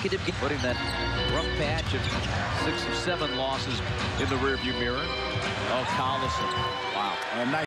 consecutive putting that rough patch of six or seven losses in the rearview mirror. Oh, Collison. Wow. A nice